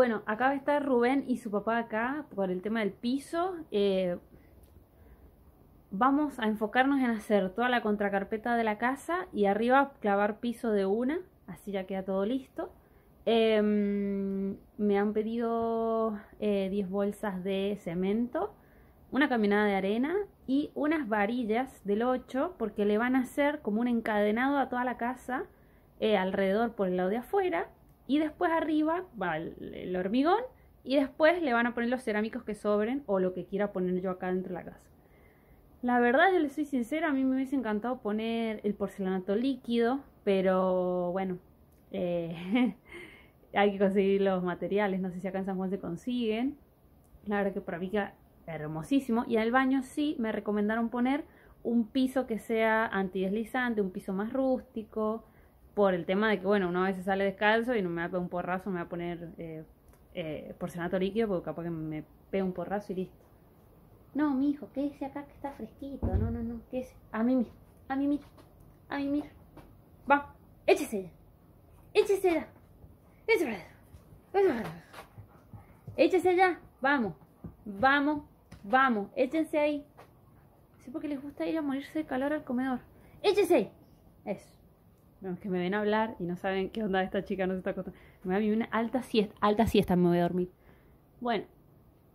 Bueno, acá va a estar Rubén y su papá acá por el tema del piso. Eh, vamos a enfocarnos en hacer toda la contracarpeta de la casa y arriba clavar piso de una, así ya queda todo listo. Em, me han pedido 10 eh, bolsas de cemento, una caminada de arena y unas varillas del 8 porque le van a hacer como un encadenado a toda la casa eh, alrededor por el lado de afuera y después arriba va el, hormigón y después le van a poner los cerámicos que sobren o lo que quiera poner yo acá dentro de la casa. La verdad, yo le soy sincera, a mí me hubiese encantado poner el porcelanato líquido, pero bueno, eh, hay que conseguir los materiales, no sé si acá en San Juan se consiguen. La verdad que para mí queda hermosísimo. Y al baño sí me recomendaron poner un piso que sea antideslizante, un piso más rústico, por el tema de que, bueno, uno a veces sale descalzo y no me va a pegar un porrazo, me va a poner eh, eh, porcelanato líquido porque capaz que me pega un porrazo y listo. No, mi hijo, quédese acá que está fresquito. No, no, no, quédese. A mí mira, a mí mira, a mí mira. Va, échese ya. Échese ya. Échese ya. Vamos, vamos, vamos. Échense ahí. Sí, porque les gusta ir a morirse de calor al comedor. Échese. Eso que me ven a hablar y no saben qué onda esta chica, no se está acostando. Me voy a una alta siesta, alta siesta me voy a dormir. Bueno,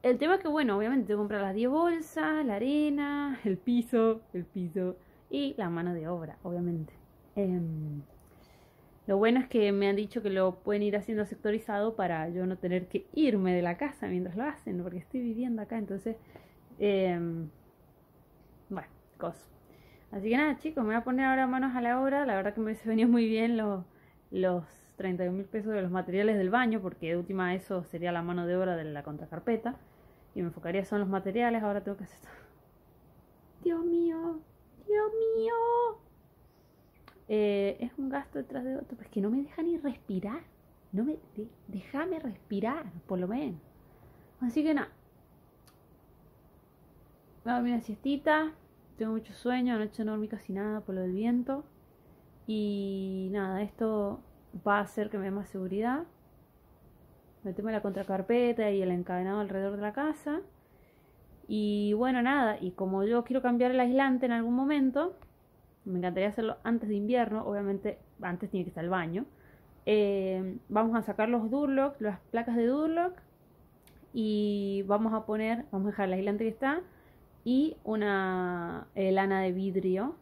el tema es que, bueno, obviamente tengo que comprar las 10 bolsas, la arena, el piso, el piso y la mano de obra, obviamente. Em, lo bueno es que me han dicho que lo pueden ir haciendo sectorizado para yo no tener que irme de la casa mientras lo hacen, porque estoy viviendo acá, entonces, eh, bueno, cosas. Así que nada, chicos, me voy a poner ahora manos a la obra. La verdad que me hubiese venido muy bien los, los 31 mil pesos de los materiales del baño, porque de última eso sería la mano de obra de la contracarpeta. Y me enfocaría son los materiales. Ahora tengo que hacer. Dios mío, Dios mío. Eh, es un gasto detrás de otro. Pues que no me deja ni respirar. No me. déjame respirar, por lo menos. Así que nada. Voy a dormir una siestita. Tengo mucho sueño, anoche no dormí casi nada por lo del viento. Y nada, esto va a hacer que me dé más seguridad. Meteme la contracarpeta y el encadenado alrededor de la casa. Y bueno, nada, y como yo quiero cambiar el aislante en algún momento, me encantaría hacerlo antes de invierno, obviamente antes tiene que estar el baño. Eh, vamos a sacar los Durlock, las placas de Durlock y vamos a poner, vamos a dejar el aislante que está y una eh, lana de vidrio.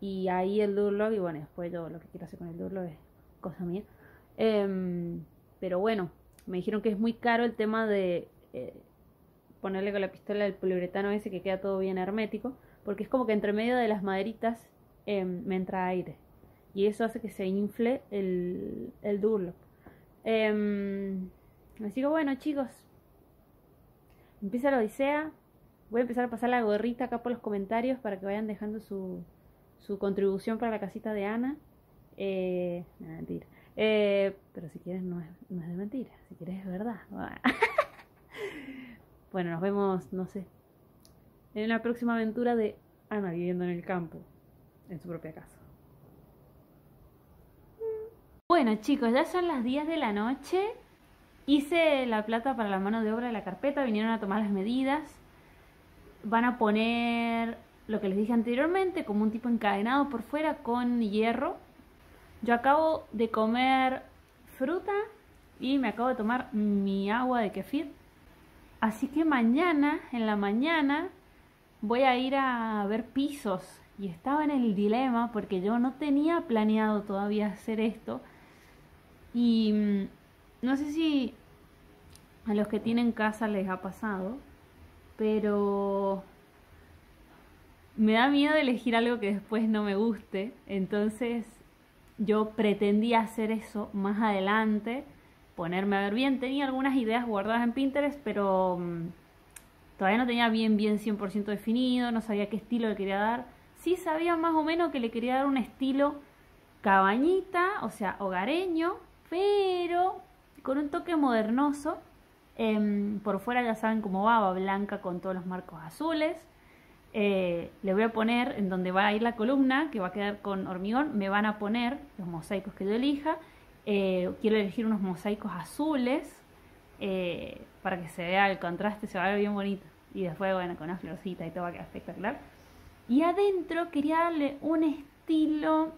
Y ahí el Durlock, y bueno, después yo lo que quiero hacer con el Durlock es cosa mía. Em, pero bueno, me dijeron que es muy caro el tema de eh, ponerle con la pistola el poliuretano ese que queda todo bien hermético, porque es como que entre medio de las maderitas em, me entra aire. Y eso hace que se infle el, el. Em, así que bueno, chicos, empieza la odisea. Voy a empezar a pasar la gorrita acá por los comentarios para que vayan dejando su, su contribución para la casita de Ana. Eh, no, mentira. Eh, pero si quieres no es, no es de mentira, si quieres es verdad. bueno, nos vemos, no sé, en una próxima aventura de Ana viviendo en el campo, en su propia casa. Bueno chicos, ya son las 10 de la noche. Hice la plata para la mano de obra de la carpeta, vinieron a tomar las medidas van a poner lo que les dije anteriormente, como un tipo encadenado por fuera con hierro. Yo acabo de comer fruta y me acabo de tomar mi agua de kefir. Así que mañana, en la mañana, voy a ir a ver pisos. Y estaba en el dilema porque yo no tenía planeado todavía hacer esto. Y mm, no sé si a los que tienen casa les ha pasado, pero me da miedo elegir algo que después no me guste, entonces yo pretendía hacer eso más adelante, ponerme a ver bien, tenía algunas ideas guardadas en Pinterest, pero mm, todavía no tenía bien, bien 100% definido, no sabía qué estilo le quería dar, sí sabía más o menos que le quería dar un estilo cabañita, o sea, hogareño, pero con un toque modernoso Em, por fuera ya saben cómo va, va blanca con todos los marcos azules. Eh, le voy a poner en donde va a ir la columna, que va a quedar con hormigón, me van a poner los mosaicos que yo elija. Eh, quiero elegir unos mosaicos azules, eh, para que se vea el contraste, se va a ver bien bonito. Y después, bueno, con una florcita y todo va a quedar espectacular. Y adentro quería darle un estilo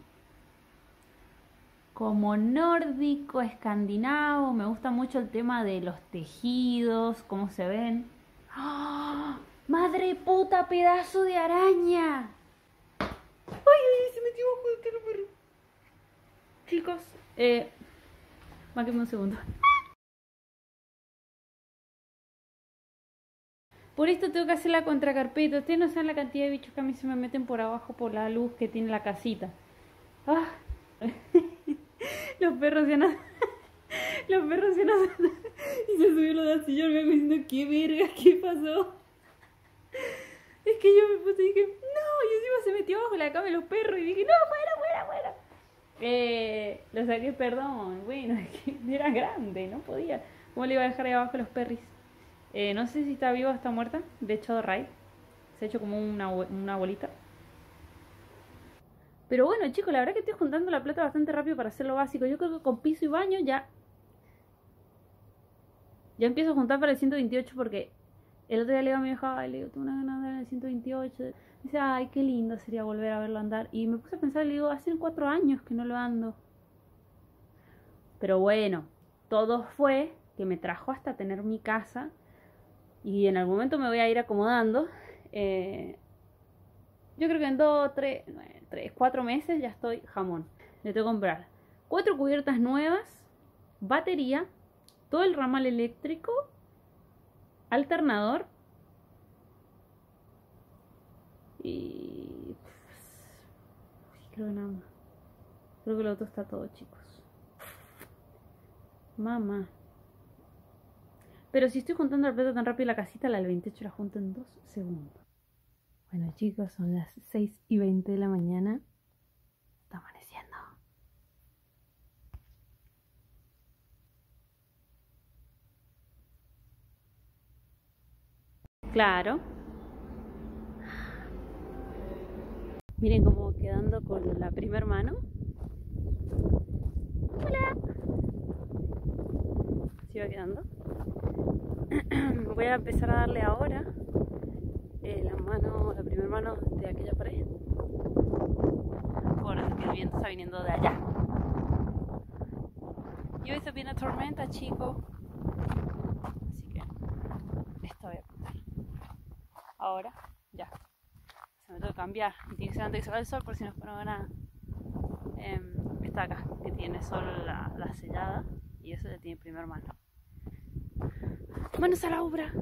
como nórdico, escandinavo. Me gusta mucho el tema de los tejidos, cómo se ven. ¡Ah! ¡Madre puta, pedazo de araña! ¡Ay, se metió bajo el perro! Chicos, eh. Máquenme un segundo. Por esto tengo que hacer la contracarpeta. Ustedes no saben la cantidad de bichos que a mí se me meten por abajo por la luz que tiene la casita. Los perros se han... Los perros se han... Y se subió lo del sillón, me diciendo, ¿qué verga? ¿Qué pasó? Es que yo me puse y dije, no, y encima se metió abajo la cama de los perros y dije, no, fuera, fuera, fuera. Eh, lo saqué, perdón, bueno, es que era grande, no podía. ¿Cómo le iba a dejar ahí abajo los perris? Eh, no sé si está viva o está muerta. De hecho, Ray. Se ha hecho como una, una bolita. Pero bueno, chicos, la verdad que estoy juntando la plata bastante rápido para hacer lo básico. Yo creo que con piso y baño ya... Ya empiezo a juntar para el 128 porque el otro día le digo a mi hija, le digo, tengo una ganas de andar en el 128. dice, ay, qué lindo sería volver a verlo andar. Y me puse a pensar, le digo, hace cuatro años que no lo ando. Pero bueno, todo fue que me trajo hasta tener mi casa. Y en algún momento me voy a ir acomodando. Eh, yo creo que en dos, tres, tres, cuatro meses ya estoy jamón. Le tengo que comprar cuatro cubiertas nuevas, batería, todo el ramal eléctrico, alternador y creo que nada más. Creo que lo otro está todo, chicos. Mamá. Pero si estoy juntando la plata tan rápido la casita, la del 28 la junto en dos segundos. Bueno chicos, son las 6 y 20 de la mañana. Está amaneciendo. Claro. Miren cómo quedando con la primer mano. Hola. Así va quedando. Voy a empezar a darle ahora eh, la mano, la primera mano de aquella pared. Porque el viento está viniendo de allá. Y hoy se viene tormenta, chicos. Así que esto voy a contar. Ahora, ya. Se me tengo que cambiar. Y tiene que ser antes que salga el sol por si no fuera nada. Eh, esta acá, que tiene solo la, la sellada. Y eso ya tiene primer mano. Manos a la obra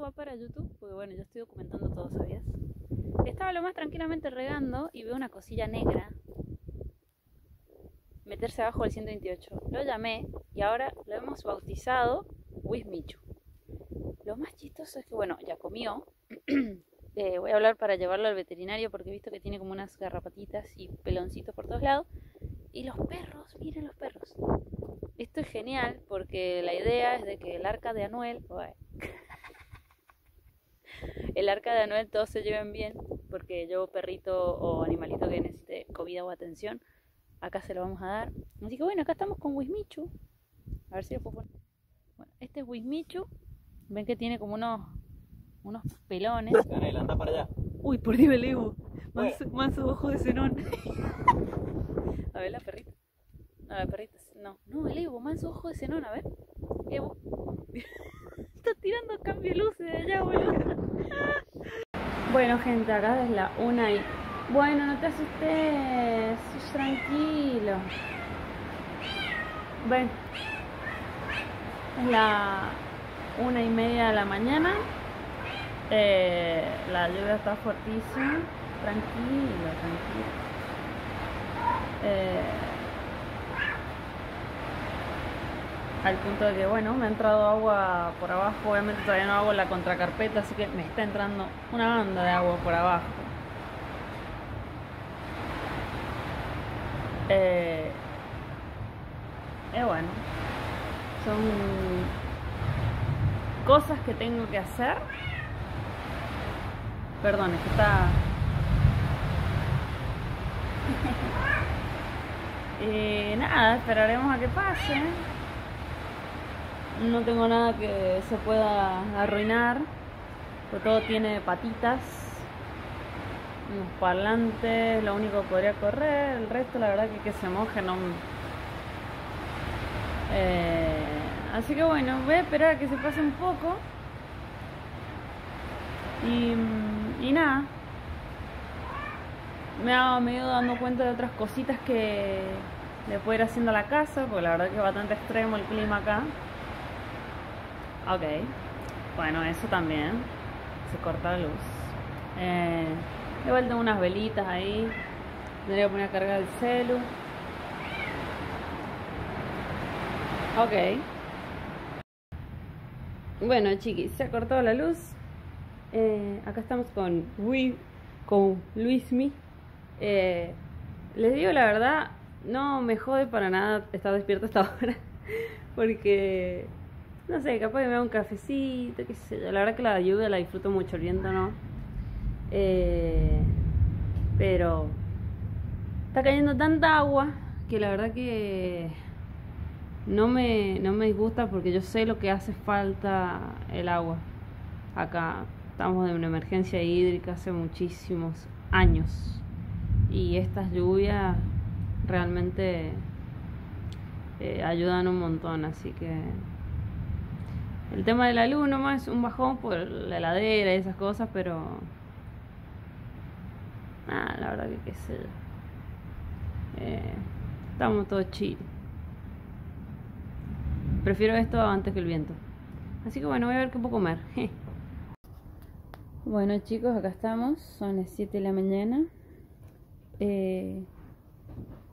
va para YouTube, porque bueno, yo estoy documentando todo, ¿sabías? Estaba lo más tranquilamente regando y veo una cosilla negra meterse abajo del 128. Lo llamé y ahora lo hemos bautizado Wismichu. Lo más chistoso es que, bueno, ya comió. eh, voy a hablar para llevarlo al veterinario porque he visto que tiene como unas garrapatitas y peloncitos por todos lados. Y los perros, miren los perros. Esto es genial porque la idea es de que el arca de Anuel... el arca de Anuel todos se lleven bien, porque yo perrito o animalito que necesite comida o atención, acá se lo vamos a dar. Así que bueno, acá estamos con Wismichu. A ver si lo puedo poner. Bueno, este es Wismichu. Ven que tiene como unos unos pelones. anda para allá. Uy, por Dios, el Evo. Manso, ojo de cenón. a ver la perrita. No, la perrita. No, no, el Evo, manso ojo de cenón, a ver. Evo. Tirando cambio luces de allá, boludo. Bueno, gente, acá es la una y... Bueno, no te asustes, tranquilo. Ven. Es la una y media de la mañana. Eh, la lluvia está fuertísima. Tranquilo, tranquilo. Eh, al punto de que, bueno, me ha entrado agua por abajo, obviamente todavía no hago la contracarpeta, así que me está entrando una banda de agua por abajo. Eh, eh, bueno, son cosas que tengo que hacer. Perdón, es que está... eh, nada, esperaremos a que pase. No tengo nada que se pueda arruinar. Porque todo tiene patitas, unos parlantes, lo único que podría correr. El resto, la verdad, que que se moje no. Eh, así que bueno, voy a esperar a que se pase un poco. Y, y nada. Me, he ido dando cuenta de otras cositas que le puedo ir haciendo a la casa, porque la verdad que es bastante extremo el clima acá. Ok. Bueno, eso también. Se corta la luz. Eh, igual tengo unas velitas ahí. Tendría que poner a cargar el celu. Ok. Bueno, chiquis, se ha cortado la luz. Eh, acá estamos con, Luis, con Luismi. Eh, les digo la verdad, no me jode para nada estar despierto hasta ahora. Porque no sé, capaz que me da un cafecito, qué sé yo. La verdad que la lluvia la disfruto mucho, el viento no. Eh, pero está cayendo tanta agua que la verdad que no me, no me disgusta porque yo sé lo que hace falta el agua. Acá estamos en una emergencia hídrica hace muchísimos años y estas lluvias realmente eh, ayudan un montón, así que el tema de la luz nomás es un bajón por la heladera y esas cosas, pero. Ah, la verdad que qué sé. Eh, estamos todos chill. Prefiero esto antes que el viento. Así que bueno, voy a ver qué puedo comer. bueno chicos, acá estamos. Son las 7 de la mañana. Eh,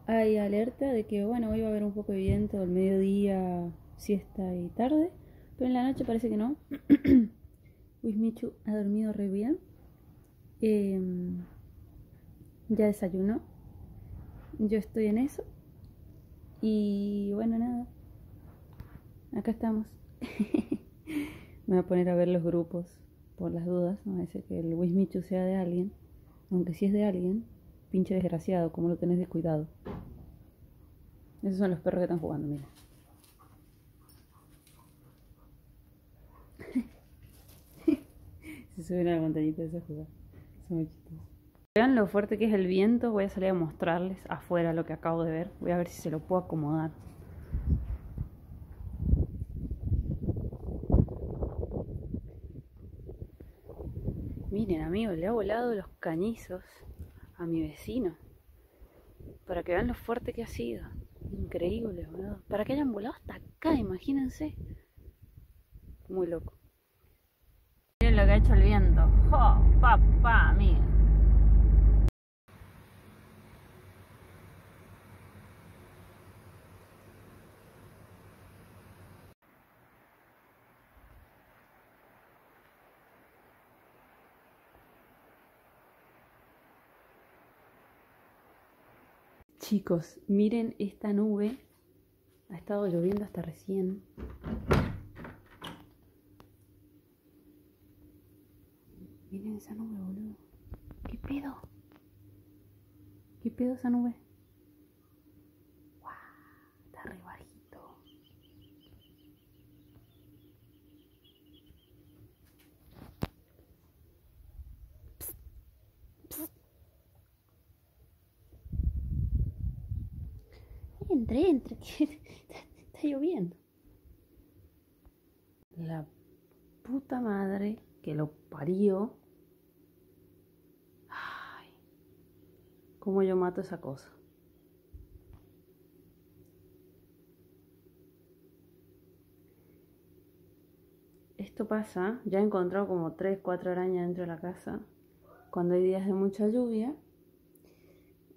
hay alerta de que bueno, hoy va a haber un poco de viento al mediodía, siesta y tarde. Pero en la noche parece que no. Wismichu ha dormido re bien. Em, ya desayunó. Yo estoy en eso. Y bueno, nada. Acá estamos. Me voy a poner a ver los grupos por las dudas. No va a ser que el Wismichu sea de alguien. Aunque si es de alguien, pinche desgraciado, como lo tenés descuidado. Esos son los perros que están jugando, mira. Se suben a la montañita esa jugada. Son muy. Vean lo fuerte que es el viento. Voy a salir a mostrarles afuera lo que acabo de ver. Voy a ver si se lo puedo acomodar. Miren amigos, le ha volado los cañizos a mi vecino. Para que vean lo fuerte que ha sido. Increíble, boludo. Para que hayan volado hasta acá, imagínense. Muy loco lo que ha hecho el viento. ¡Jo! ¡Papá! Mira. Chicos, miren esta nube. Ha estado lloviendo hasta recién. Miren esa nube, boludo. ¿Qué pedo? ¿Qué pedo esa nube? ¡Wow! Está re bajito. Entre, entre, está lloviendo. La puta madre que lo parió. ¿Cómo yo mato esa cosa? Esto pasa, ya he encontrado como 3, 4 arañas dentro de la casa. Cuando hay días de mucha lluvia,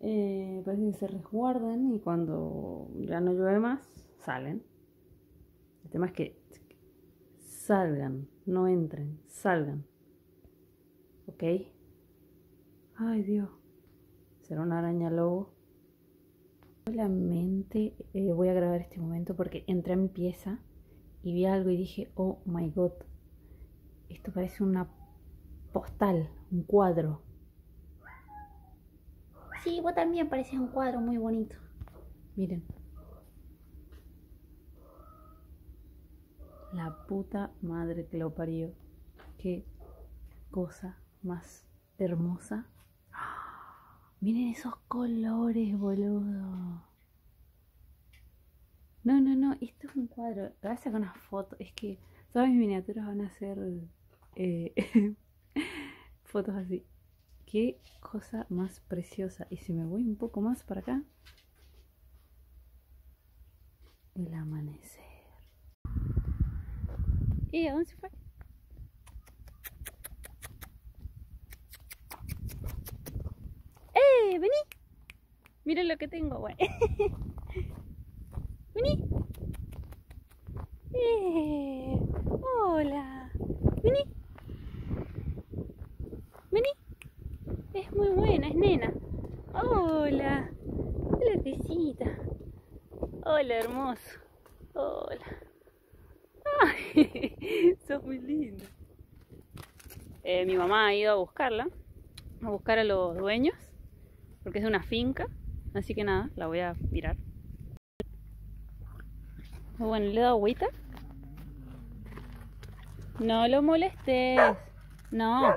eh, parece que se resguardan y cuando ya no llueve más, salen. El tema es que salgan, no entren, salgan. ¿Ok? Ay Dios. ¿Será una araña lobo? Solamente eh, voy a grabar este momento porque entré a mi pieza y vi algo y dije, oh my god, esto parece una postal, un cuadro. Sí, vos también pareces un cuadro muy bonito. Miren. La puta madre que lo parió. Qué cosa más hermosa. Miren esos colores, boludo. No, no, no, esto es un cuadro. Voy a sacar una foto. Es que todas mis miniaturas van a ser eh, fotos así. Qué cosa más preciosa. Y si me voy un poco más para acá, el amanecer. ¿Y a dónde se fue? ¡Eh! ¡Vení! Miren lo que tengo. Vení. ¡Eh! ¡Hola! Vení. Vení. Es muy buena, es nena. Hola. Hola, tecita. Hola, hermoso. Hola. Ay, sos muy lindo. Eh, mi mamá ha ido a buscarla, a buscar a los dueños, porque es una finca. Así que nada, la voy a mirar. Bueno, le doy agüita. No lo molestes. No.